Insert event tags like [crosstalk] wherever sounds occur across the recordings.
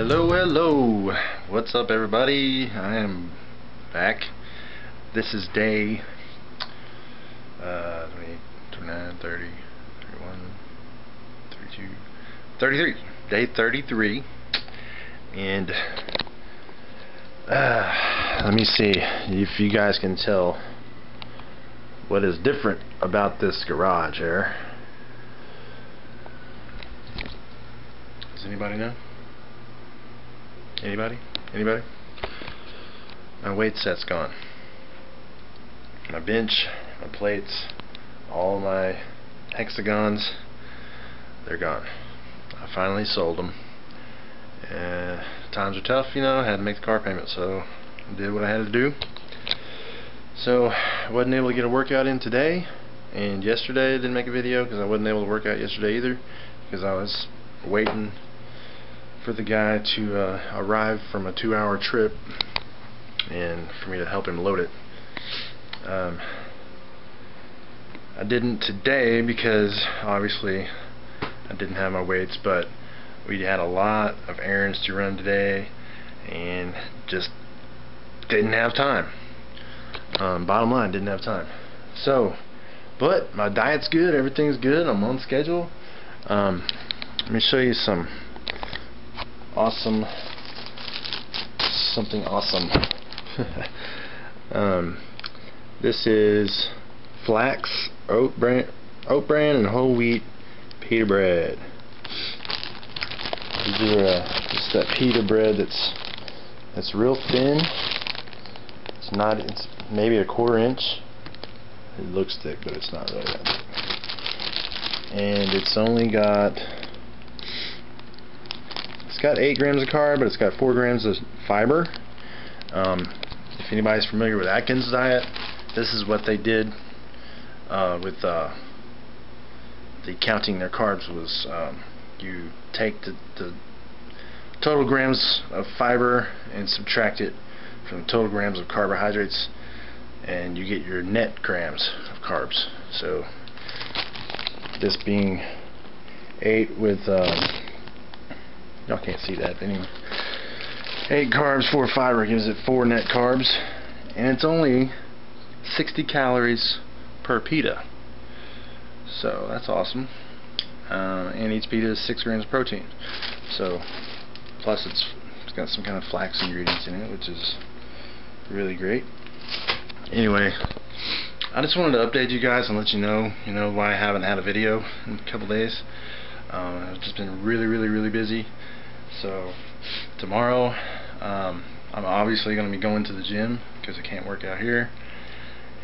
Hello, hello. What's up, everybody? I am back. This is day uh, 29, 30, 31, 32, 33. Day 33. And uh, let me see if you guys can tell what is different about this garage here. Does anybody know? Anybody? Anybody? My weight set's gone. My bench, my plates, all my hexagons, they're gone. I finally sold them. Uh, times are tough, you know, I had to make the car payment, so I did what I had to do. So, I wasn't able to get a workout in today, and yesterday I didn't make a video because I wasn't able to work out yesterday either, because I was waiting for the guy to uh, arrive from a two hour trip and for me to help him load it. Um, I didn't today because obviously I didn't have my weights but we had a lot of errands to run today and just didn't have time. Um, bottom line, didn't have time. So, but my diet's good, everything's good, I'm on schedule. Um, let me show you some awesome. Something awesome. [laughs] Um, this is flax oat bran oat bran and whole wheat pita bread these are uh, that pita bread that's that's real thin. It's not it's maybe a quarter inch. It looks thick but it's not really that thick. And it's only got it's got 8 grams of carb, but it's got 4 grams of fiber. Um, if anybody's familiar with Atkins diet, this is what they did uh, with uh, the counting their carbs was um, you take the, the total grams of fiber and subtract it from total grams of carbohydrates and you get your net grams of carbs. So this being 8 with um, Y'all can't see that, anyway. 8 carbs, 4 fiber gives it 4 net carbs. And it's only 60 calories per pita. So that's awesome. Uh, and each pita is 6 grams of protein. So, plus it's, it's got some kind of flax ingredients in it, which is really great. Anyway, I just wanted to update you guys and let you know, you know, why I haven't had a video in a couple days. Um, I've just been really, really, really busy. So tomorrow um, I'm obviously going to be going to the gym because I can't work out here.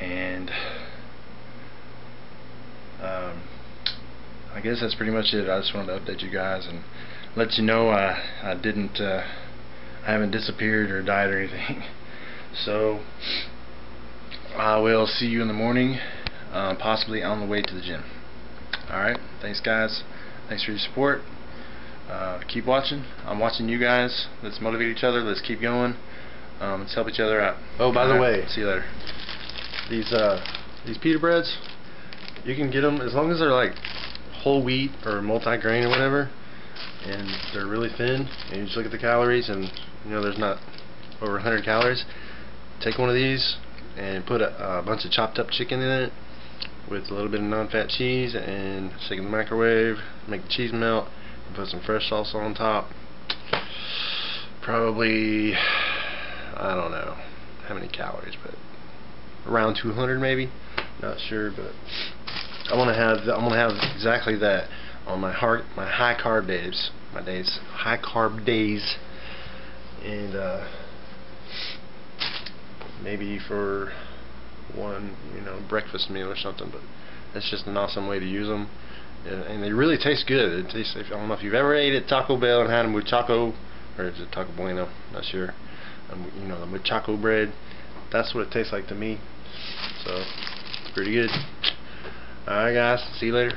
And um, I guess that's pretty much it. I just wanted to update you guys and let you know I, I didn't uh, I haven't disappeared or died or anything. [laughs] So I will see you in the morning uh, possibly on the way to the gym. Alright thanks guys thanks for your support uh, keep watching. I'm watching you guys. Let's motivate each other. Let's keep going. Um, let's help each other out. Oh, by All the right. way, see you later. These uh, these pita breads, you can get them as long as they're like whole wheat or multi-grain or whatever, and they're really thin. And you just look at the calories, and you know there's not over 100 calories. Take one of these and put a, a bunch of chopped up chicken in it with a little bit of non-fat cheese and stick in the microwave. Make the cheese melt and put some fresh salsa on top probably I don't know how many calories but around 200 maybe not sure but I want to have I want to have exactly that on my heart my high carb days my days high carb days and uh, maybe for one you know breakfast meal or something but that's just an awesome way to use them and they really taste good. It tastes, I don't know if you've ever ate at Taco Bell and had with Choco, or is it Taco Bueno? Not sure. Um, you know, the Choco bread. That's what it tastes like to me. So, pretty good. Alright guys, see you later.